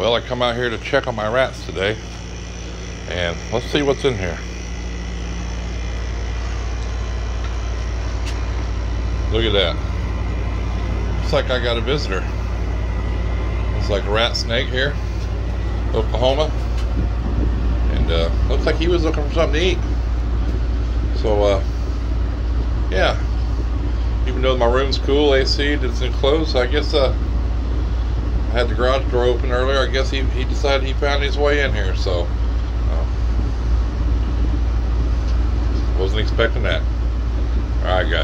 Well, I come out here to check on my rats today. And let's see what's in here. Look at that. Looks like I got a visitor. It's like a rat snake here. Oklahoma. And uh, looks like he was looking for something to eat. So, uh, yeah. Even though my room's cool, AC, it's enclosed, I guess uh, had the garage door open earlier. I guess he, he decided he found his way in here, so uh, wasn't expecting that. Alright, guys. Later.